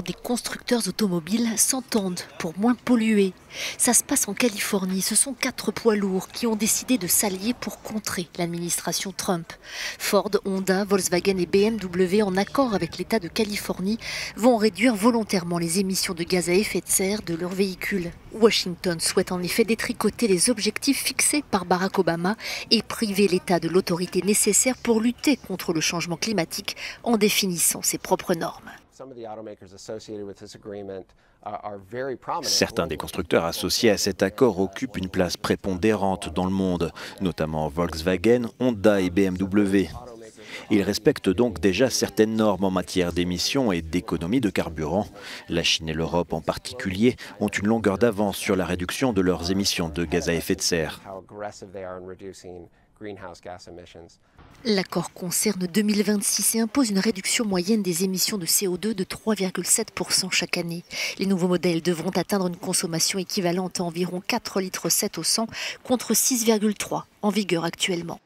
des constructeurs automobiles s'entendent pour moins polluer. Ça se passe en Californie. Ce sont quatre poids lourds qui ont décidé de s'allier pour contrer l'administration Trump. Ford, Honda, Volkswagen et BMW, en accord avec l'État de Californie, vont réduire volontairement les émissions de gaz à effet de serre de leurs véhicules. Washington souhaite en effet détricoter les objectifs fixés par Barack Obama et priver l'État de l'autorité nécessaire pour lutter contre le changement climatique en définissant ses propres normes. Certains des constructeurs associés à cet accord occupent une place prépondérante dans le monde, notamment Volkswagen, Honda et BMW. Ils respectent donc déjà certaines normes en matière d'émissions et d'économie de carburant. La Chine et l'Europe en particulier ont une longueur d'avance sur la réduction de leurs émissions de gaz à effet de serre. L'accord concerne 2026 et impose une réduction moyenne des émissions de CO2 de 3,7% chaque année. Les nouveaux modèles devront atteindre une consommation équivalente à environ 4,7 litres au 100 contre 6,3 en vigueur actuellement.